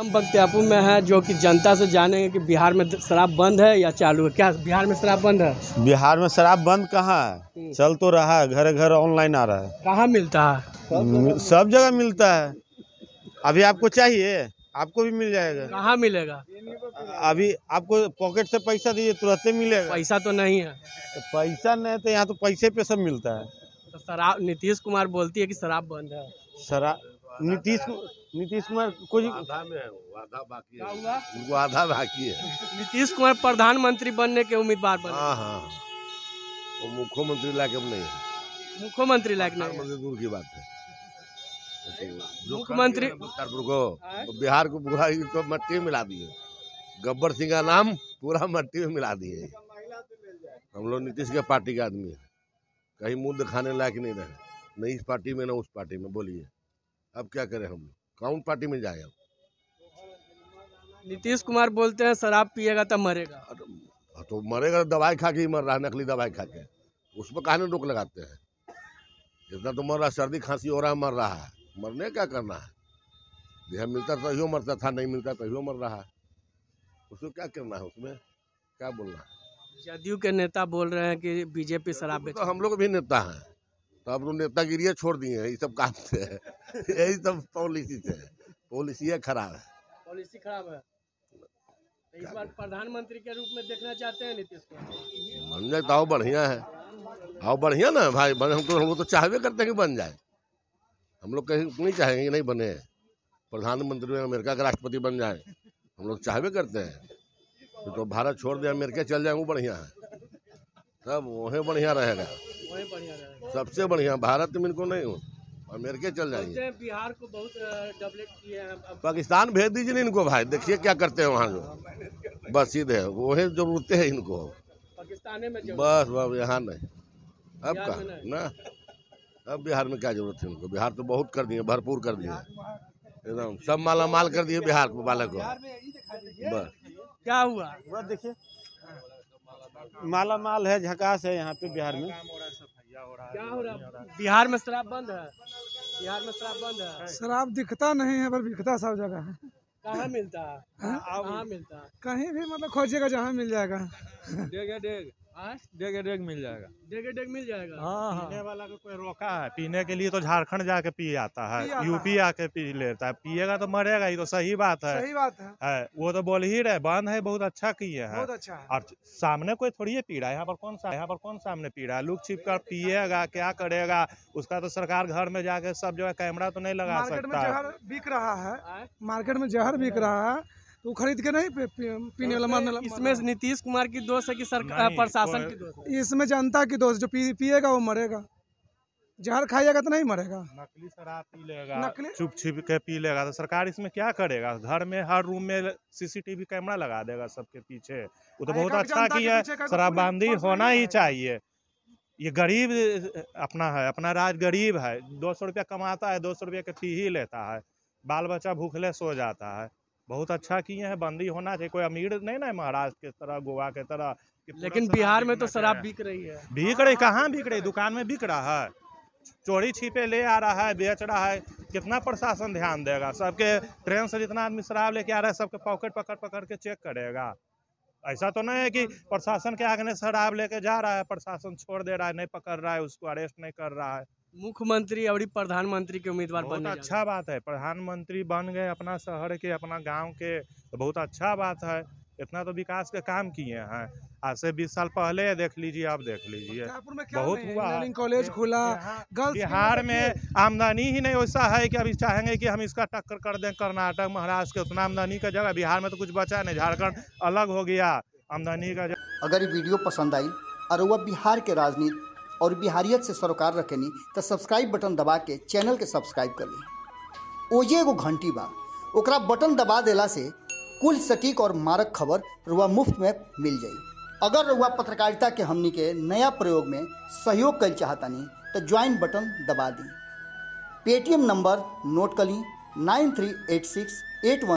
हम बख्तियारपुर में है जो कि जनता से जानेंगे कि बिहार में शराब बंद है या चालू है। क्या बिहार में शराब बंद है? बिहार में शराब बंद कहाँ है? चल तो रहा है घर घर ऑनलाइन आ रहा है। कहाँ मिलता है? सब जगह मिलता है। अभी आपको चाहिए? आपको भी मिल जाएगा। कहाँ मिलेगा? अभी आपको पॉकेट से पैसा दीजिए तुरंत मिलेगा। पैसा तो नहीं है। तो पैसा नहीं तो यहाँ तो पैसे पे सब मिलता है। तो शराब नीतीश कुमार बोलती है कि शराब बंद है। शराब नीतीश कु- नीतीश कुमार कुछ आधा में है वो, आधा बाकी क्या है हुआ? उनको आधा बाकी है। नीतीश कुमार प्रधानमंत्री बनने के उम्मीदवार बने। हाँ हाँ। वो मुख्यमंत्री लायक अब नहीं है। मुख्यमंत्री लायक नहीं है। दूर की बात है। जो मुख्यमंत्री- कर को तो बिहार को पूरा ही तो मट्टी में मिला दिए। गब्बर सिंह का नाम पूरा मट्टी में मिला दिए। हम लोग नीतीश के पार्टी के आदमी है। कहीं मुँह दिखाने लायक नहीं रहे। न इस पार्टी में न उस पार्टी में बोलिए। अब क्या करें हम लोग? कौन पार्टी में जाए अब नीतीश कुमार बोलते हैं शराब पिएगा तब मरेगा। अरे, तो मरेगा तो दवाई खा के ही मर रहा है नकली दवाई खा के। उस पर कहानी रोक लगाते हैं। इतना तो मर रहा सर्दी खांसी हो रहा है मर रहा है। मरने क्या करना है? यह मिलता तभियो मरता था नहीं मिलता तभियो मर रहा है। उसको क्या करना है उसमें? क्या बोलना है? जदयू के नेता बोल रहे हैं कि बीजेपी शराब तो हम लोग भी नेता हैं। तो अब तो नेतागिरिया छोड़ दिए हैं ये सब काम से। यही सब पॉलिसी से पॉलिसी खराब है। पॉलिसी खराब है। तो इस बार प्रधानमंत्री के रूप में देखना चाहते हैं नीतीश कुमार? बन जाए तो आओ बढ़िया है। आओ बढ़िया ना भाई। बने हम तो हम लोग तो चाहबे करते हैं कि बन जाए। हम लोग कहीं नहीं चाहेंगे कि नहीं बने। प्रधानमंत्री में अमेरिका का राष्ट्रपति बन जाए। हम लोग चाहबे करते हैं। तो, तो भारत छोड़ दे अमेरिका चल जाए वो बढ़िया है। सब वहीं बढ़िया रहेगा। वही बढ़िया रहेगा। सबसे बढ़िया भारत में इनको नहीं हो। अमेरिका चल बोलते जाएँगे। बिहार को बहुत डेवलप किए हैं पाकिस्तान भेज दीजिए ना इनको भाई देखिए क्या करते हैं वहाँ जो। बस सीधे वही जरूरतें हैं इनको। पाकिस्तान में बस बस यहाँ नहीं। अब कहा? ना? अब बिहार में क्या ज़रूरत है उनको बिहार तो बहुत कर दिए भरपूर कर दिए। एकदम सब माला माल कर दिए बिहार को बालक को। बस। क्या हुआ? देखिए माला माल है झकास है यहाँ पे बिहार में। क्या हो रहा है? बिहार में शराब बंद है। बिहार में शराब बंद है। शराब दिखता नहीं है पर दिखता सब जगह है। कहाँ मिलता? है? कहाँ मिलता? है कहीं भी मतलब खोजिएगा जहाँ मिल जाएगा। डेग डेग आय? डेग डेग मिल जाएगा। डेगे डेग मिल जाएगा? हाँ हाँ। पीने वाला को कोई रोका है? पीने के लिए तो झारखंड जाके पी आता पी आता है। यूपी आके पी लेता है। पिएगा तो मरेगा ये तो सही बात है। सही बात है। है वो तो बोल ही रहे बंद है बहुत अच्छा किए हैं। बहुत अच्छा है। और सामने कोई थोड़ी है पी रहा है यहाँ पर कौन सा यहाँ पर कौन सामने पी रहा है? लुक छिप कर पिएगा क्या करेगा? उसका तो सरकार घर में जाके सब जगह कैमरा तो नहीं लगा सकता। है बिक रहा है। मार्केट में जहर बिक रहा है। तो वो खरीद के नहीं पीने वाला मरने वाला इसमें नीतीश कुमार की दोष है कि सरकार प्रशासन की दोष इसमें जनता की दोस्त जो पी पिएगा वो मरेगा। जहर खाइएगा तो नहीं मरेगा। नकली शराब पी लेगा नकली- चुप छिप के पी लेगा तो सरकार इसमें क्या करेगा? घर में हर रूम में सीसीटीवी कैमरा लगा देगा सबके पीछे। वो तो बहुत अच्छा किया तो शराबबंदी होना ही चाहिए। ये गरीब अपना है अपना राज गरीब है दो सौ रुपया कमाता है दो सौ रुपया के पी ही लेता है। बाल बच्चा भूखले सो जाता है। बहुत अच्छा किए हैं बंदी होना चाहिए। कोई अमीर नहीं ना है महाराष्ट्र के तरह गोवा के तरह लेकिन बिहार में तो शराब बिक रही है। बिक रही कहाँ बिक रही? दुकान में बिक रहा है। चोरी छिपे ले आ रहा है बेच रहा है। कितना प्रशासन ध्यान देगा? सबके ट्रेन से जितना आदमी शराब लेके आ रहा है सबके पॉकेट पकड़ पकड़ के चेक करेगा। ऐसा तो नहीं है कि प्रशासन के आगे शराब लेके जा रहा है प्रशासन छोड़ दे रहा है नहीं पकड़ रहा है उसको अरेस्ट नहीं कर रहा है। मुख्यमंत्री और प्रधानमंत्री के उम्मीदवार बहुत बनने अच्छा बात है प्रधानमंत्री बन गए अपना शहर के अपना गाँव के तो बहुत अच्छा बात है। इतना तो विकास के काम किए हैं। आज से बीस साल पहले देख लीजिए अब देख लीजिए। बहुत हुआ। कॉलेज खुला गर्ल्स बिहार में आमदनी ही नहीं वैसा है कि अभी चाहेंगे कि हम इसका टक्कर कर दें कर्नाटक महाराष्ट्र के उतना आमदनी का जगह। बिहार में तो कुछ बचा नहीं झारखंड अलग हो गया। आमदनी का जगह अगर ये वीडियो पसंद आई और वह बिहार के राजनीति और बिहारियत से सरोकार रखेनी तो सब्सक्राइब बटन दबा के चैनल के सब्सक्राइब कर ली। ओजे एगो घंटी बा। ओकरा बटन दबा देला से कुल सटीक और मारक खबर रुआ मुफ़्त में मिल जाई। अगर रुआ पत्रकारिता के हमनी के नया प्रयोग में सहयोग कर चाहतनी तो ज्वाइन बटन दबा दी। पेटीएम नंबर नोट कर ली nine three eight six eight one